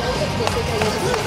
正解です。